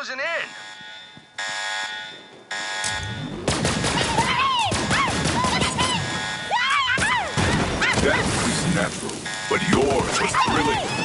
closing in. Natural, but yours was thrilling.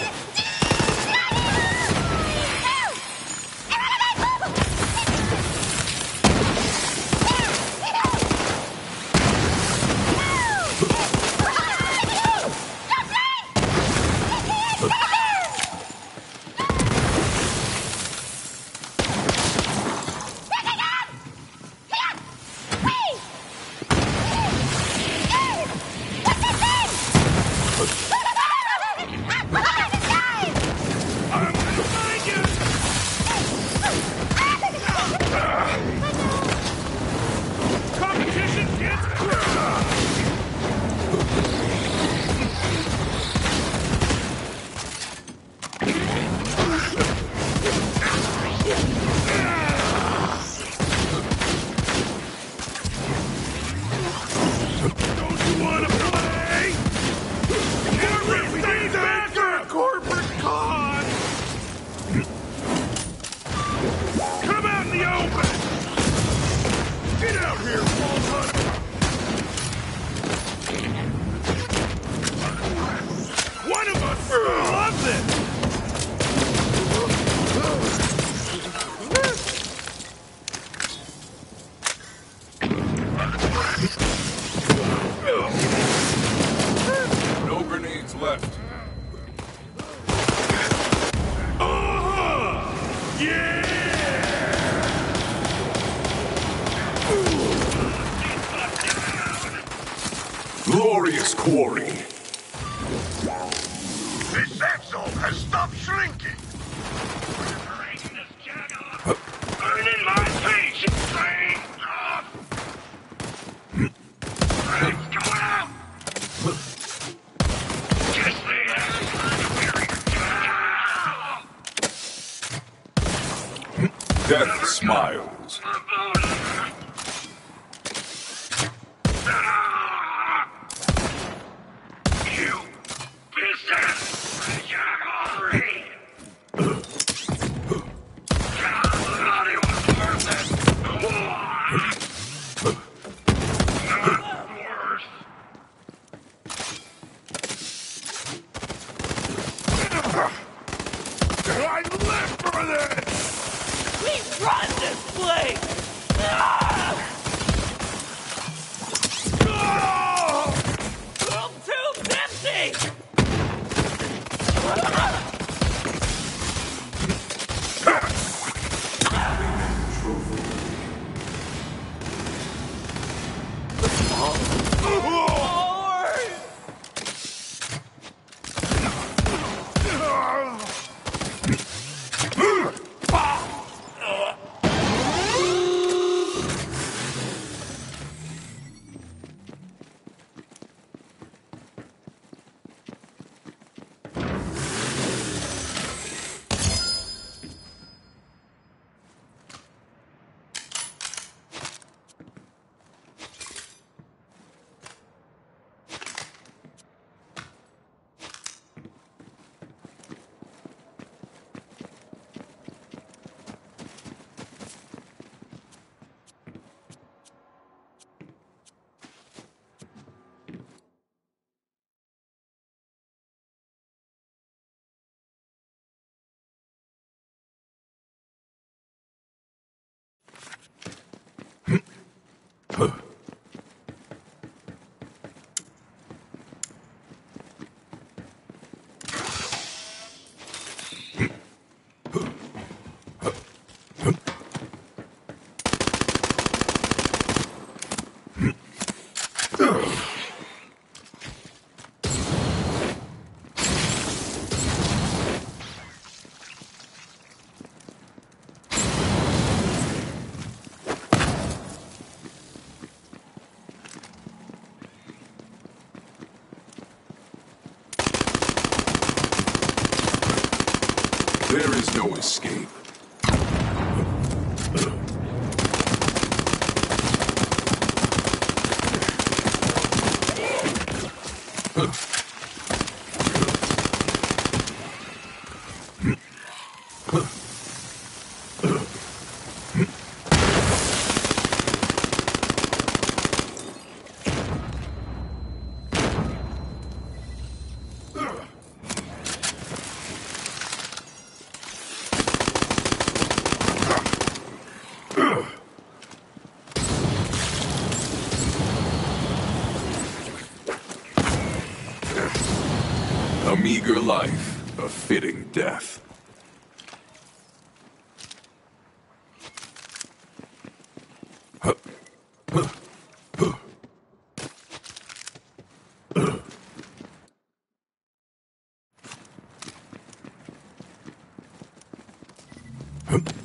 Glorious quarry. This axle has stopped shrinking. Uh. Earning my paycheck, train! Train's going out! Kiss the ass! Death smiles. You There is no escape. eager life, a fitting death. Vault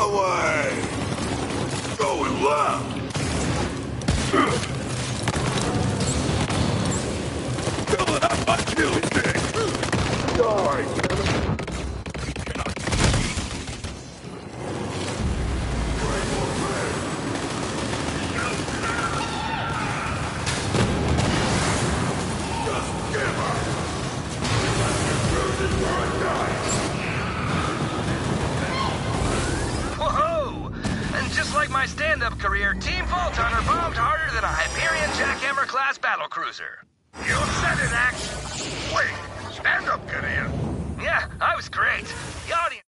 Away! Going left! Filling up my kill Like my stand-up career, Team Vault bombed harder than a Hyperion Jackhammer class battlecruiser. You said it, Axe. Wait, stand-up career? Yeah, I was great. The audience...